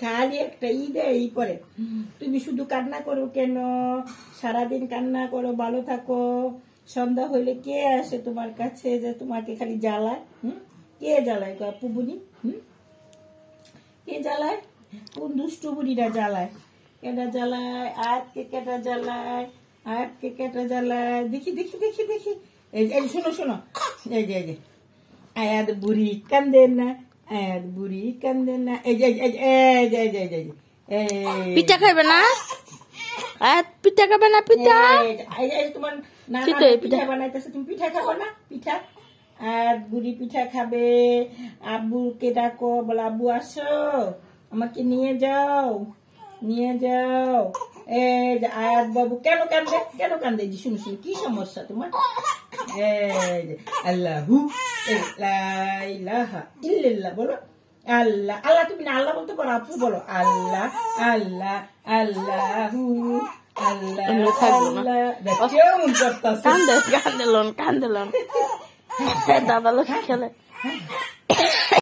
খালি একটা ঈদে ই করে তুমি শুধু কান্না করো কেন? সারাদিন কান্না করো, ভালো থাকো। সন্ধ্যা হইলে কে আসে তোমার কাছে যে তোমাকে খালি জ্বালায়? হুম? কে জ্বালায় আপু বুনি? হুম? কে জ্বালায়? কোন দুষ্টু বুড়িরা জ্বালায়? কেটা জ্বালায়? আয়াতকে কেটা জ্বালায়? আয়াতকে কেটা জ্বালায়? দেখি দেখি দেখি দেখি। এই এই শোনো শোনো। এই যে এই যে। আয়াত বুড়ি কান্দেন না আয়াত বুড়ি কান্দেন না এই যে এই যে এই যে এই যে এই যে, এই যে এই পিঠা না আর পিঠা খাবে না পিঠা এই যে, তোমার পিঠা, বানাইতেছে তুমি পিঠা খাব না পিঠা আর বুড়ি পিঠা খাবে আব্বুকে ডাকো বলে আব্বু আসো আমাকে নিয়ে যাও নিয়ে যাও এই যে আয়াত বাবু কেন কান্দে কেন কান্দে এই যে শুনি শুনি কি সমস্যা তোমার আল্লাহু ইলাহা ইল্লাল্লাহ বলো আল্লাহ আল্লাহ তুমি না আল্লাহ বলতে পারো আপু বলো আল্লাহ আল্লাহ আল্লাহু আল্লাহ। আল্লাহ কেমন করতাছে কান্দে কান্দেলন কান্দেলন দাদা লোক খেলে